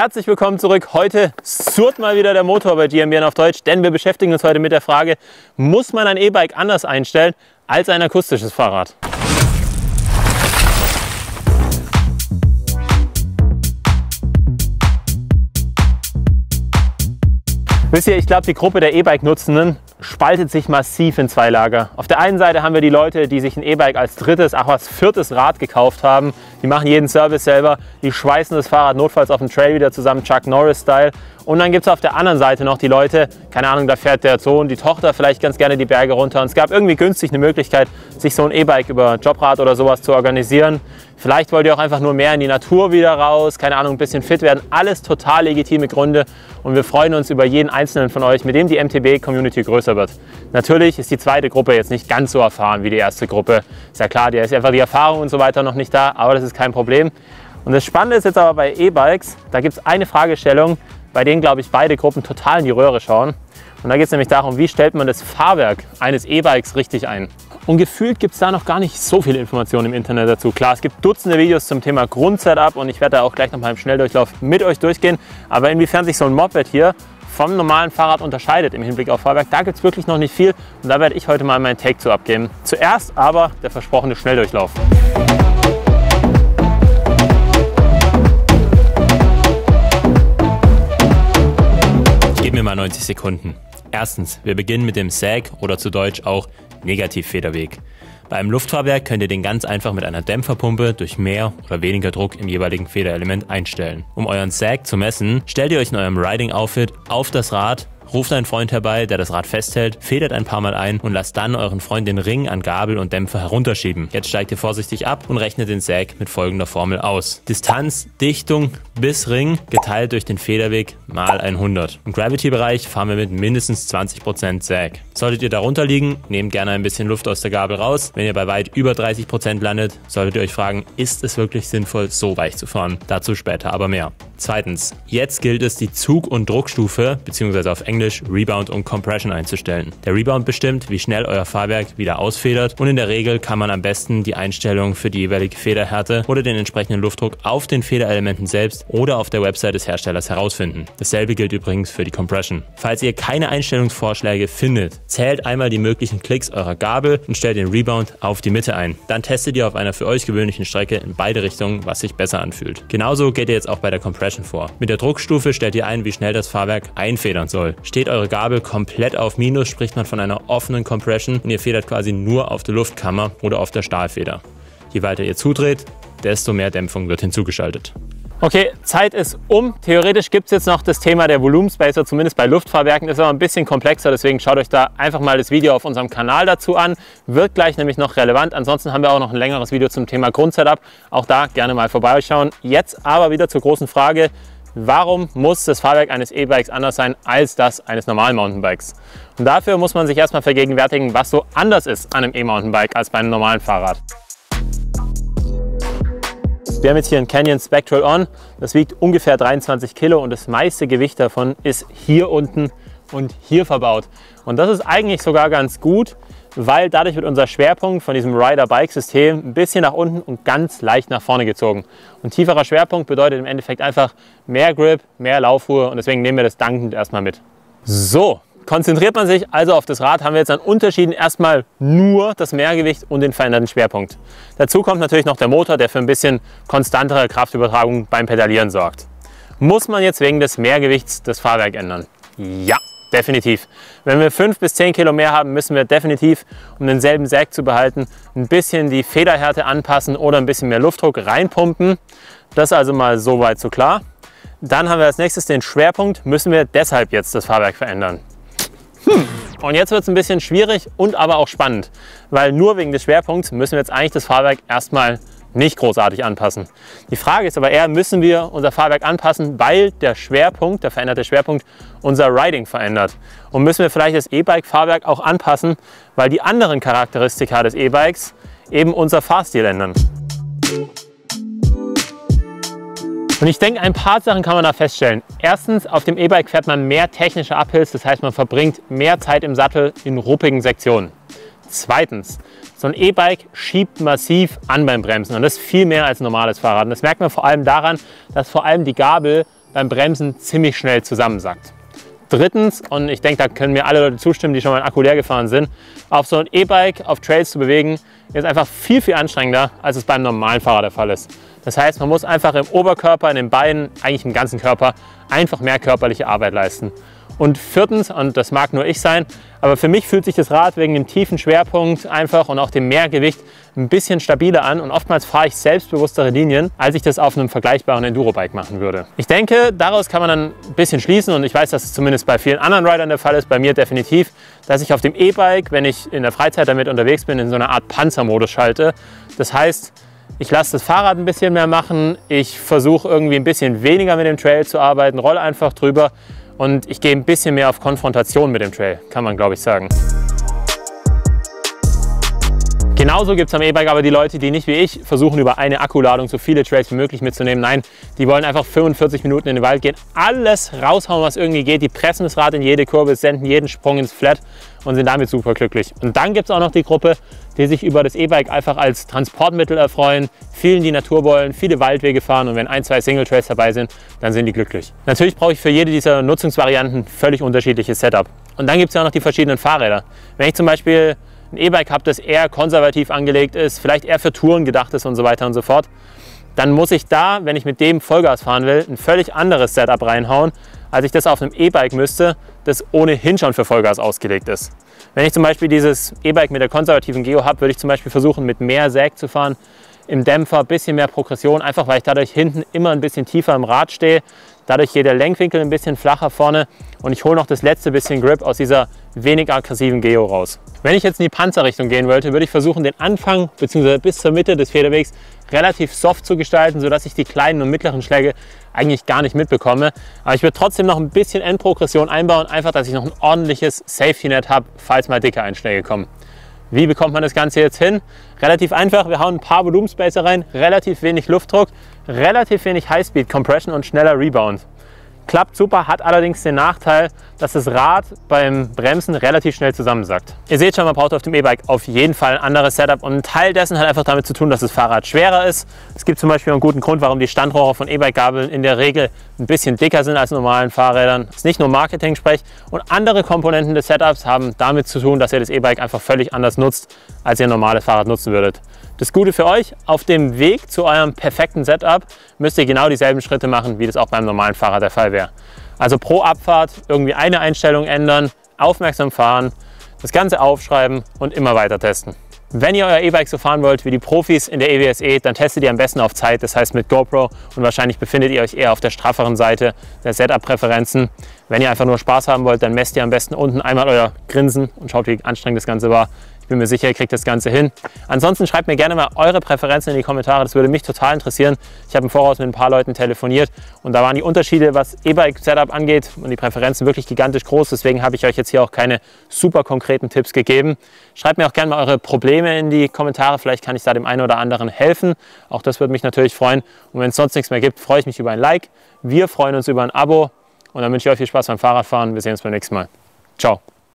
Herzlich willkommen zurück. Heute surrt mal wieder der Motor bei GmbN auf Deutsch, denn wir beschäftigen uns heute mit der Frage, muss man ein E-Bike anders einstellen als ein akustisches Fahrrad? Wisst ihr, ich glaube, die Gruppe der E-Bike-Nutzenden spaltet sich massiv in zwei Lager. Auf der einen Seite haben wir die Leute, die sich ein E-Bike als drittes, ach was viertes Rad gekauft haben. Die machen jeden Service selber, die schweißen das Fahrrad notfalls auf dem Trail wieder zusammen, Chuck Norris-Style. Und dann gibt es auf der anderen Seite noch die Leute, keine Ahnung, da fährt der Sohn, die Tochter vielleicht ganz gerne die Berge runter. Und es gab irgendwie günstig eine Möglichkeit, sich so ein E-Bike über Jobrad oder sowas zu organisieren. Vielleicht wollt ihr auch einfach nur mehr in die Natur wieder raus, keine Ahnung, ein bisschen fit werden. Alles total legitime Gründe und wir freuen uns über jeden einzelnen von euch, mit dem die MTB-Community größer wird. Natürlich ist die zweite Gruppe jetzt nicht ganz so erfahren wie die erste Gruppe. Ist ja klar, da ist einfach die Erfahrung und so weiter noch nicht da, aber das ist kein Problem. Und das Spannende ist jetzt aber bei E-Bikes, da gibt es eine Fragestellung, bei denen, glaube ich, beide Gruppen total in die Röhre schauen. Und da geht es nämlich darum, wie stellt man das Fahrwerk eines E-Bikes richtig ein. Und gefühlt gibt es da noch gar nicht so viele Informationen im Internet dazu. Klar, es gibt Dutzende Videos zum Thema Grundsetup und ich werde da auch gleich noch mal im Schnelldurchlauf mit euch durchgehen. Aber inwiefern sich so ein Moped hier vom normalen Fahrrad unterscheidet im Hinblick auf Fahrwerk, da gibt es wirklich noch nicht viel. Und da werde ich heute mal meinen Take zu abgeben. Zuerst aber der versprochene Schnelldurchlauf. Mir mal 90 Sekunden. Erstens, wir beginnen mit dem SAG oder zu Deutsch auch Negativfederweg. Bei einem Luftfahrwerk könnt ihr den ganz einfach mit einer Dämpferpumpe durch mehr oder weniger Druck im jeweiligen Federelement einstellen. Um euren Sag zu messen, stellt ihr euch in eurem Riding Outfit auf das Rad ruft einen Freund herbei, der das Rad festhält, federt ein paar Mal ein und lasst dann euren Freund den Ring an Gabel und Dämpfer herunterschieben. Jetzt steigt ihr vorsichtig ab und rechnet den Sag mit folgender Formel aus. Distanz, Dichtung bis Ring geteilt durch den Federweg mal 100. Im Gravity-Bereich fahren wir mit mindestens 20% Sag. Solltet ihr darunter liegen, nehmt gerne ein bisschen Luft aus der Gabel raus. Wenn ihr bei weit über 30% landet, solltet ihr euch fragen, ist es wirklich sinnvoll, so weich zu fahren? Dazu später aber mehr. Zweitens, jetzt gilt es, die Zug- und Druckstufe, beziehungsweise auf Englisch Rebound und Compression einzustellen. Der Rebound bestimmt, wie schnell euer Fahrwerk wieder ausfedert und in der Regel kann man am besten die Einstellung für die jeweilige Federhärte oder den entsprechenden Luftdruck auf den Federelementen selbst oder auf der Website des Herstellers herausfinden. Dasselbe gilt übrigens für die Compression. Falls ihr keine Einstellungsvorschläge findet, zählt einmal die möglichen Klicks eurer Gabel und stellt den Rebound auf die Mitte ein. Dann testet ihr auf einer für euch gewöhnlichen Strecke in beide Richtungen, was sich besser anfühlt. Genauso geht ihr jetzt auch bei der Compression Compression vor. Mit der Druckstufe stellt ihr ein, wie schnell das Fahrwerk einfedern soll. Steht eure Gabel komplett auf Minus, spricht man von einer offenen Compression und ihr federt quasi nur auf der Luftkammer oder auf der Stahlfeder. Je weiter ihr zudreht, desto mehr Dämpfung wird hinzugeschaltet. Okay, Zeit ist um. Theoretisch gibt es jetzt noch das Thema der Volumenspacer, zumindest bei Luftfahrwerken. Ist aber ein bisschen komplexer, deswegen schaut euch da einfach mal das Video auf unserem Kanal dazu an. Wird gleich nämlich noch relevant. Ansonsten haben wir auch noch ein längeres Video zum Thema Grundsetup. Auch da gerne mal vorbeischauen. Jetzt aber wieder zur großen Frage, warum muss das Fahrwerk eines E-Bikes anders sein als das eines normalen Mountainbikes? Und dafür muss man sich erstmal vergegenwärtigen, was so anders ist an einem E-Mountainbike als bei einem normalen Fahrrad. Wir haben jetzt hier ein Canyon Spectral On. Das wiegt ungefähr 23 Kilo und das meiste Gewicht davon ist hier unten und hier verbaut. Und das ist eigentlich sogar ganz gut, weil dadurch wird unser Schwerpunkt von diesem Rider-Bike-System ein bisschen nach unten und ganz leicht nach vorne gezogen. Und tieferer Schwerpunkt bedeutet im Endeffekt einfach mehr Grip, mehr Laufruhe und deswegen nehmen wir das dankend erstmal mit. So, Konzentriert man sich also auf das Rad, haben wir jetzt an Unterschieden erstmal nur das Mehrgewicht und den veränderten Schwerpunkt. Dazu kommt natürlich noch der Motor, der für ein bisschen konstantere Kraftübertragung beim Pedalieren sorgt. Muss man jetzt wegen des Mehrgewichts das Fahrwerk ändern? Ja, definitiv. Wenn wir 5 bis 10 Kilo mehr haben, müssen wir definitiv, um denselben Säg zu behalten, ein bisschen die Federhärte anpassen oder ein bisschen mehr Luftdruck reinpumpen. Das ist also mal soweit so klar. Dann haben wir als nächstes den Schwerpunkt, müssen wir deshalb jetzt das Fahrwerk verändern. Hm. Und jetzt wird es ein bisschen schwierig und aber auch spannend, weil nur wegen des Schwerpunkts müssen wir jetzt eigentlich das Fahrwerk erstmal nicht großartig anpassen. Die Frage ist aber eher, müssen wir unser Fahrwerk anpassen, weil der Schwerpunkt, der veränderte Schwerpunkt, unser Riding verändert. Und müssen wir vielleicht das E-Bike-Fahrwerk auch anpassen, weil die anderen Charakteristika des E-Bikes eben unser Fahrstil ändern. Und ich denke, ein paar Sachen kann man da feststellen. Erstens, auf dem E-Bike fährt man mehr technische Uphills, das heißt, man verbringt mehr Zeit im Sattel in ruppigen Sektionen. Zweitens, so ein E-Bike schiebt massiv an beim Bremsen und das viel mehr als ein normales Fahrrad. Und das merkt man vor allem daran, dass vor allem die Gabel beim Bremsen ziemlich schnell zusammensackt. Drittens, und ich denke, da können mir alle Leute zustimmen, die schon mal ein Akku leer gefahren sind, auf so ein E-Bike auf Trails zu bewegen, ist einfach viel, viel anstrengender, als es beim normalen Fahrer der Fall ist. Das heißt, man muss einfach im Oberkörper, in den Beinen, eigentlich im ganzen Körper, einfach mehr körperliche Arbeit leisten. Und viertens, und das mag nur ich sein, aber für mich fühlt sich das Rad wegen dem tiefen Schwerpunkt einfach und auch dem Mehrgewicht ein bisschen stabiler an und oftmals fahre ich selbstbewusstere Linien, als ich das auf einem vergleichbaren Enduro-Bike machen würde. Ich denke, daraus kann man dann ein bisschen schließen und ich weiß, dass es zumindest bei vielen anderen Riders der Fall ist, bei mir definitiv, dass ich auf dem E-Bike, wenn ich in der Freizeit damit unterwegs bin, in so einer Art Panzermodus schalte. Das heißt, ich lasse das Fahrrad ein bisschen mehr machen, ich versuche irgendwie ein bisschen weniger mit dem Trail zu arbeiten, roll einfach drüber. Und ich gehe ein bisschen mehr auf Konfrontation mit dem Trail, kann man glaube ich sagen. Genauso gibt es am E-Bike aber die Leute, die nicht wie ich versuchen, über eine Akkuladung so viele Trails wie möglich mitzunehmen. Nein, die wollen einfach 45 Minuten in den Wald gehen, alles raushauen, was irgendwie geht. Die pressen das Rad in jede Kurve, senden jeden Sprung ins Flat und sind damit super glücklich. Und dann gibt es auch noch die Gruppe, die sich über das E-Bike einfach als Transportmittel erfreuen, vielen die Natur wollen, viele Waldwege fahren und wenn ein, zwei Single Trails dabei sind, dann sind die glücklich. Natürlich brauche ich für jede dieser Nutzungsvarianten völlig unterschiedliches Setup. Und dann gibt es ja auch noch die verschiedenen Fahrräder. Wenn ich zum Beispiel ein E-Bike habe, das eher konservativ angelegt ist, vielleicht eher für Touren gedacht ist und so weiter und so fort, dann muss ich da, wenn ich mit dem Vollgas fahren will, ein völlig anderes Setup reinhauen, als ich das auf einem E-Bike müsste, das ohnehin schon für Vollgas ausgelegt ist. Wenn ich zum Beispiel dieses E-Bike mit der konservativen Geo habe, würde ich zum Beispiel versuchen, mit mehr Säg zu fahren, im Dämpfer, ein bisschen mehr Progression, einfach weil ich dadurch hinten immer ein bisschen tiefer im Rad stehe. Dadurch geht der Lenkwinkel ein bisschen flacher vorne und ich hole noch das letzte bisschen Grip aus dieser wenig aggressiven Geo raus. Wenn ich jetzt in die Panzerrichtung gehen wollte, würde ich versuchen, den Anfang bzw. bis zur Mitte des Federwegs relativ soft zu gestalten, sodass ich die kleinen und mittleren Schläge eigentlich gar nicht mitbekomme. Aber ich würde trotzdem noch ein bisschen Endprogression einbauen, einfach, dass ich noch ein ordentliches Safety-Net habe, falls mal dicke Einschläge kommen. Wie bekommt man das Ganze jetzt hin? Relativ einfach, wir hauen ein paar Volumenspacer rein, relativ wenig Luftdruck, relativ wenig Highspeed Compression und schneller Rebound. Klappt super, hat allerdings den Nachteil, dass das Rad beim Bremsen relativ schnell zusammensackt. Ihr seht schon, man braucht auf dem E-Bike auf jeden Fall ein anderes Setup und ein Teil dessen hat einfach damit zu tun, dass das Fahrrad schwerer ist. Es gibt zum Beispiel einen guten Grund, warum die Standrohre von E-Bike-Gabeln in der Regel ein bisschen dicker sind als normalen Fahrrädern. Das ist nicht nur Marketing-Sprech und andere Komponenten des Setups haben damit zu tun, dass ihr das E-Bike einfach völlig anders nutzt, als ihr ein normales Fahrrad nutzen würdet. Das Gute für euch, auf dem Weg zu eurem perfekten Setup müsst ihr genau dieselben Schritte machen, wie das auch beim normalen Fahrrad der Fall wäre. Also pro Abfahrt irgendwie eine Einstellung ändern, aufmerksam fahren, das Ganze aufschreiben und immer weiter testen. Wenn ihr euer E-Bike so fahren wollt wie die Profis in der EWSE, dann testet ihr am besten auf Zeit, das heißt mit GoPro und wahrscheinlich befindet ihr euch eher auf der strafferen Seite der Setup-Präferenzen. Wenn ihr einfach nur Spaß haben wollt, dann messt ihr am besten unten einmal euer Grinsen und schaut, wie anstrengend das Ganze war. Ich bin mir sicher, ihr kriegt das Ganze hin. Ansonsten schreibt mir gerne mal eure Präferenzen in die Kommentare. Das würde mich total interessieren. Ich habe im Voraus mit ein paar Leuten telefoniert und da waren die Unterschiede, was E-Bike-Setup angeht und die Präferenzen wirklich gigantisch groß. Deswegen habe ich euch jetzt hier auch keine super konkreten Tipps gegeben. Schreibt mir auch gerne mal eure Probleme in die Kommentare. Vielleicht kann ich da dem einen oder anderen helfen. Auch das würde mich natürlich freuen. Und wenn es sonst nichts mehr gibt, freue ich mich über ein Like. Wir freuen uns über ein Abo. Und dann wünsche ich euch viel Spaß beim Fahrradfahren. Wir sehen uns beim nächsten Mal. Ciao.